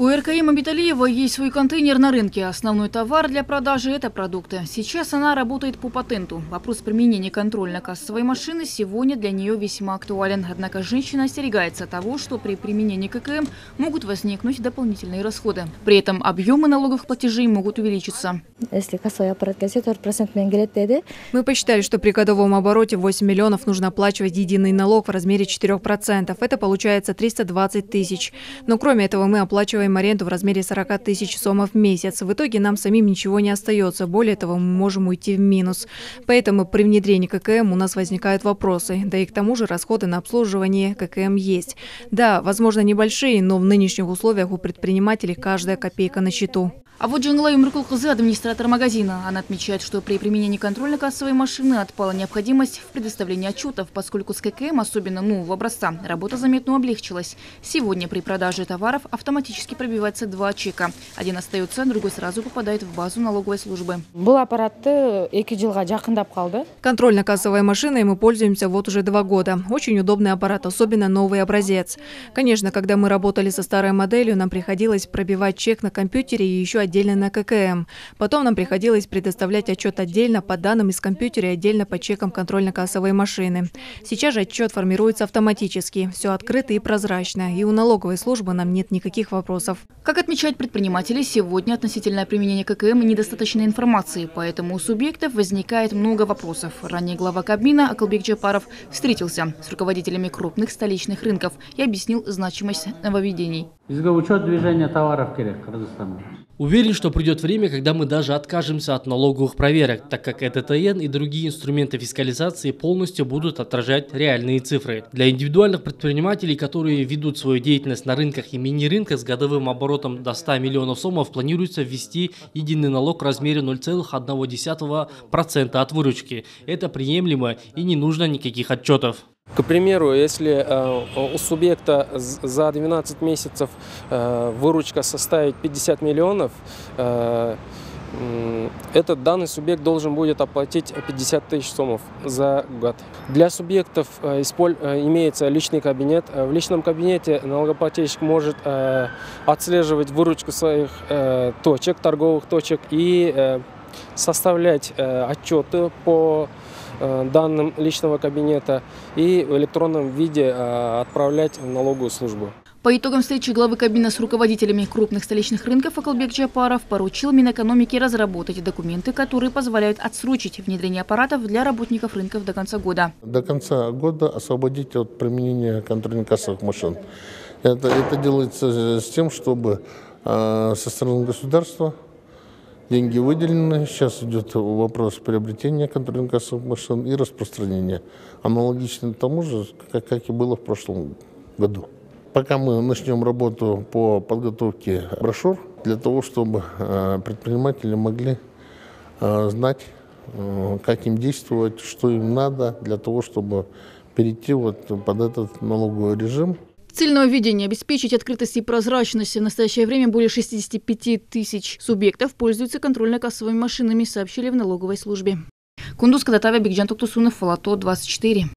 У РКИ Мабиталиева есть свой контейнер на рынке. Основной товар для продажи – это продукты. Сейчас она работает по патенту. Вопрос применения контрольно-кассовой машины сегодня для нее весьма актуален. Однако женщина остерегается того, что при применении ККМ могут возникнуть дополнительные расходы. При этом объемы налоговых платежей могут увеличиться. Если кассовый аппарат келсе 4% келет деді Мы посчитали, что при годовом обороте 8 миллионов нужно оплачивать единый налог в размере 4%. Это получается 320 тысяч. Но кроме этого мы оплачиваем аренду в размере 40 тысяч сомов в месяц. В итоге нам самим ничего не остается. Более того, мы можем уйти в минус. Поэтому при внедрении ККМ у нас возникают вопросы. Да и к тому же расходы на обслуживание ККМ есть. Да, возможно, небольшие, но в нынешних условиях у предпринимателей каждая копейка на счету. А вот Джанглай Умркулхазы, администратор магазина. Она отмечает, что при применении контрольно-кассовой машины отпала необходимость в предоставлении отчетов, поскольку с ККМ, особенно нового образца, работа заметно облегчилась. Сегодня при продаже товаров автоматически пробивается два чека. Один остается, другой сразу попадает в базу налоговой службы. жылға жақындап қалды Контрольно-кассовой машиной мы пользуемся вот уже два года. Очень удобный аппарат, особенно новый образец. Конечно, когда мы работали со старой моделью, нам приходилось пробивать чек на компьютере и еще отдельно на ККМ. Потом нам приходилось предоставлять отчет отдельно по данным из компьютера и отдельно по чекам контрольно-кассовой машины. Сейчас же отчет формируется автоматически. Все открыто и прозрачно. И у налоговой службы нам нет никаких вопросов. Как отмечают предприниматели, сегодня относительное применение ККМ недостаточно информации, поэтому у субъектов возникает много вопросов. Ранее глава Кабмина Акалбек Джапаров встретился с руководителями крупных столичных рынков и объяснил значимость нововведений. бізге учет движения товаров керек кыргызстанга Уверен, что придет время, когда мы даже откажемся от налоговых проверок, так как ЭТТН и другие инструменты фискализации полностью будут отражать реальные цифры. Для индивидуальных предпринимателей, которые ведут свою деятельность на рынках и мини-рынках с годовым оборотом до 100 миллионов сомов, планируется ввести единый налог в размере 0,1% от выручки. Это приемлемо и не нужно никаких отчетов. К примеру, если э, у субъекта за 12 месяцев э, выручка составит 50 миллионов, э, этот данный субъект должен будет оплатить 50 тысяч сомов за год. Для субъектов имеется личный кабинет. В личном кабинете налогоплательщик может отслеживать выручку своих точек, торговых точек и составлять отчеты по данным личного кабинета и в электронном виде э, отправлять в налоговую службу. По итогам встречи главы Кабмина с руководителями крупных столичных рынков Акалбек Джапаров поручил Минэкономике разработать документы, которые позволяют отсрочить внедрение аппаратов для работников рынков до конца года. до конца года освободить от применения контрольно-кассовых машин. Это, это делается с тем, чтобы э, со стороны государства деньги выделены. Сейчас идет вопрос приобретения контрольно-кассовых машин и распространения. Аналогично тому же, как, как и было в прошлом году. Пока мы начнем работу по подготовке брошюр для того, чтобы э, предприниматели могли э, знать, э, как им действовать, что им надо для того, чтобы перейти вот под этот налоговый режим. Цель нововведения – обеспечить открытость и прозрачность. В настоящее время более 65 тысяч субъектов пользуются контрольно-кассовыми машинами, сообщили в налоговой службе. Кундус Кадатавя, Бигджан Туктусунов, Фалато, 24.